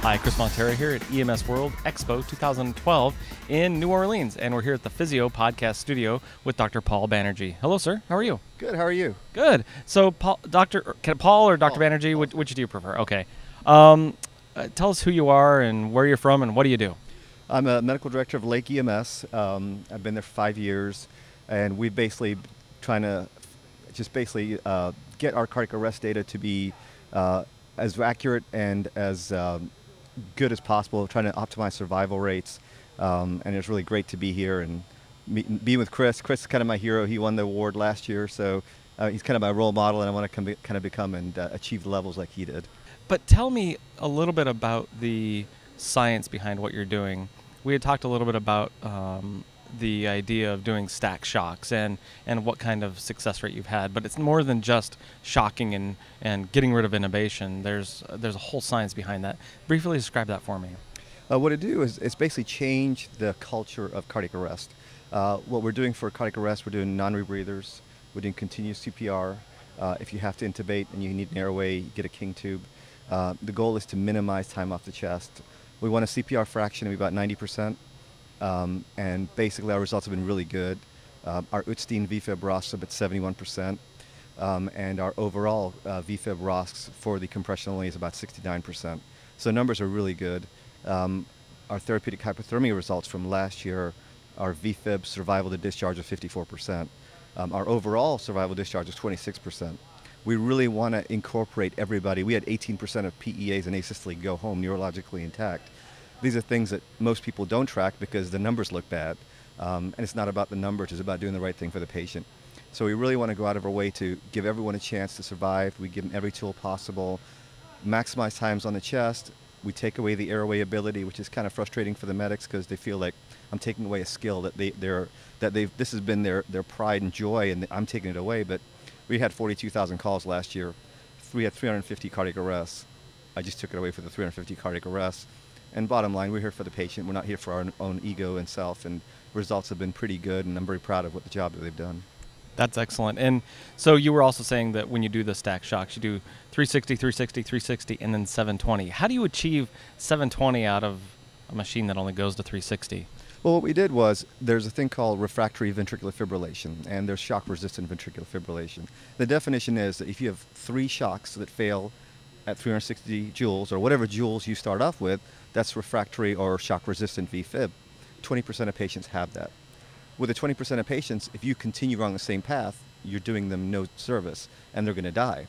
Hi, Chris Montera here at EMS World Expo 2012 in New Orleans, and we're here at the Physio Podcast Studio with Dr. Paul Banerjee. Hello, sir. How are you? Good. How are you? Good. So, Paul, Dr. Can, Paul or Dr. Paul. Banerjee, which, which, do you prefer? Okay. Um, uh, tell us who you are and where you're from and what do you do? I'm a medical director of Lake EMS. Um, I've been there for five years, and we've basically trying to just basically uh, get our cardiac arrest data to be uh, as accurate and as um, good as possible, trying to optimize survival rates. Um, and it's really great to be here and meet, be with Chris. Chris is kind of my hero. He won the award last year, so uh, he's kind of my role model, and I want to kind of become and uh, achieve the levels like he did. But tell me a little bit about the science behind what you're doing. We had talked a little bit about um, the idea of doing stack shocks and, and what kind of success rate you've had. But it's more than just shocking and, and getting rid of innovation. There's, there's a whole science behind that. Briefly describe that for me. Uh, what it do is it's basically change the culture of cardiac arrest. Uh, what we're doing for cardiac arrest, we're doing non-rebreathers, we're doing continuous CPR. Uh, if you have to intubate and you need an airway, you get a king tube. Uh, the goal is to minimize time off the chest. We want a CPR fraction of about 90 percent. Um, and basically, our results have been really good. Uh, our Utstein VFib ROSC up at 71%, um, and our overall uh, VFib ROSC for the compression only is about 69%. So numbers are really good. Um, our therapeutic hypothermia results from last year, our VFib survival to discharge of 54%. Um, our overall survival discharge is 26%. We really want to incorporate everybody. We had 18% of PEAs and asystole go home neurologically intact these are things that most people don't track because the numbers look bad. Um, and it's not about the numbers, it's about doing the right thing for the patient. So we really want to go out of our way to give everyone a chance to survive. We give them every tool possible, maximize times on the chest. We take away the airway ability, which is kind of frustrating for the medics because they feel like I'm taking away a skill that they they're that they've this has been their their pride and joy, and I'm taking it away. But we had 42,000 calls last year. We had 350 cardiac arrests. I just took it away for the 350 cardiac arrests. And bottom line, we're here for the patient. We're not here for our own ego and self. And results have been pretty good, and I'm very proud of what the job that they've done. That's excellent. And so you were also saying that when you do the stack shocks, you do 360, 360, 360, and then 720. How do you achieve 720 out of a machine that only goes to 360? Well, what we did was there's a thing called refractory ventricular fibrillation, and there's shock resistant ventricular fibrillation. The definition is that if you have three shocks that fail at 360 joules or whatever joules you start off with, that's refractory or shock resistant VFib. 20% of patients have that. With the 20% of patients, if you continue along the same path, you're doing them no service and they're going to die.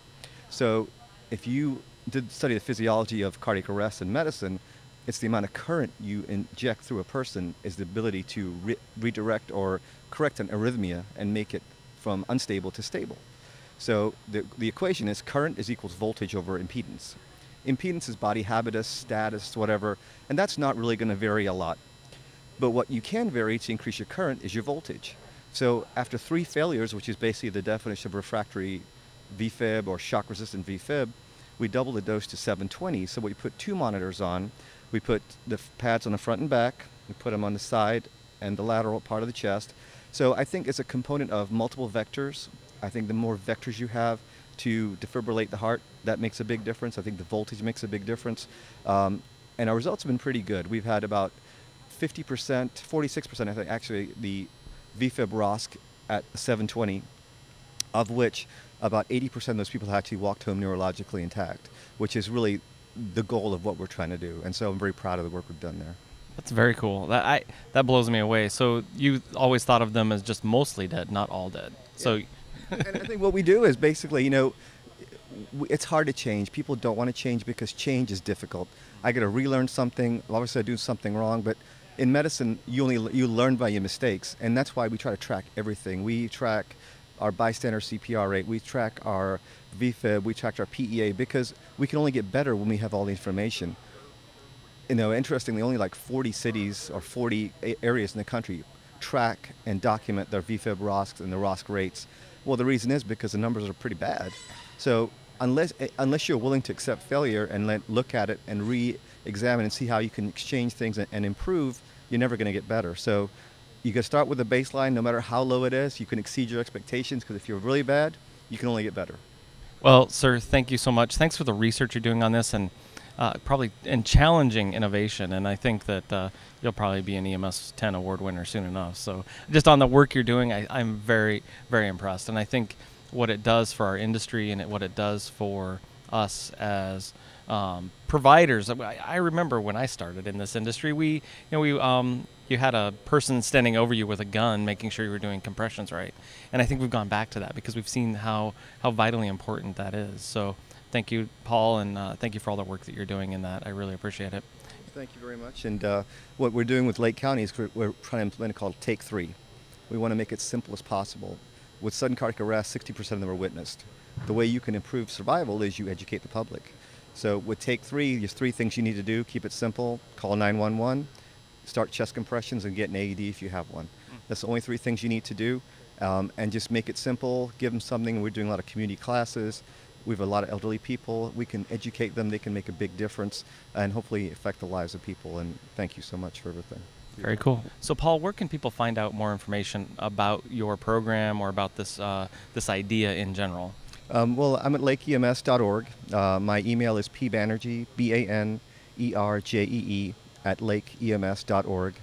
So if you did study the physiology of cardiac arrest in medicine, it's the amount of current you inject through a person is the ability to re redirect or correct an arrhythmia and make it from unstable to stable. So the, the equation is current is equals voltage over impedance. Impedance is body habitus, status, whatever, and that's not really going to vary a lot. But what you can vary to increase your current is your voltage. So after three failures, which is basically the definition of refractory VFib or shock resistant VFib, we double the dose to 720. So we put two monitors on. We put the pads on the front and back. We put them on the side and the lateral part of the chest. So I think it's a component of multiple vectors I think the more vectors you have to defibrillate the heart, that makes a big difference. I think the voltage makes a big difference. Um, and our results have been pretty good. We've had about 50%, 46%, I think, actually, the VFib ROSC at 720, of which about 80% of those people actually walked home neurologically intact, which is really the goal of what we're trying to do. And so I'm very proud of the work we've done there. That's very cool. That I that blows me away. So you always thought of them as just mostly dead, not all dead. Yeah. And I think what we do is basically, you know, it's hard to change. People don't want to change because change is difficult. I got to relearn something. Obviously, I do something wrong, but in medicine, you only you learn by your mistakes, and that's why we try to track everything. We track our bystander CPR rate, we track our VFib, we track our PEA because we can only get better when we have all the information. You know, interestingly, only like 40 cities or 40 areas in the country track and document their VFib ROSCs and the ROSC rates. Well, the reason is because the numbers are pretty bad. So unless eh, unless you're willing to accept failure and let, look at it and re-examine and see how you can exchange things and, and improve, you're never going to get better. So you can start with a baseline, no matter how low it is. You can exceed your expectations because if you're really bad, you can only get better. Well, sir, thank you so much. Thanks for the research you're doing on this and uh, probably and challenging innovation. And I think that uh, you'll probably be an EMS 10 award winner soon enough. So just on the work you're doing, I, I'm very very impressed. And I think what it does for our industry and it, what it does for us as um, providers. I, I remember when I started in this industry, we you know we um, you had a person standing over you with a gun, making sure you were doing compressions right. And I think we've gone back to that because we've seen how how vitally important that is. So thank you, Paul, and uh, thank you for all the work that you're doing in that. I really appreciate it. Thank you very much. And uh, what we're doing with Lake County is we're, we're trying to implement a called Take Three. We want to make it simple as possible. With sudden cardiac arrest, 60% of them are witnessed. The way you can improve survival is you educate the public. So with Take Three, there's three things you need to do. Keep it simple. Call 911. Start chest compressions and get an AED if you have one. That's the only three things you need to do. Um, and just make it simple. Give them something. We're doing a lot of community classes. We have a lot of elderly people. We can educate them. They can make a big difference and hopefully affect the lives of people. And thank you so much for everything. Very cool. So, Paul, where can people find out more information about your program or about this uh, this idea in general? Um, well, I'm at lakeems.org. Uh, my email is pbanerjee, B-A-N-E-R-J-E-E, at lakeems.org.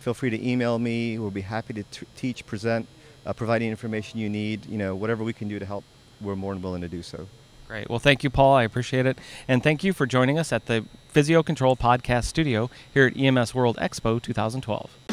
Feel free to email me. We'll be happy to t- teach, present, uh, provide any information you need. You know, whatever we can do to help, we're more than willing to do so. Great. Well, thank you, Paul. I appreciate it. And thank you for joining us at the Physio Control Podcast Studio here at EMS World Expo 2012.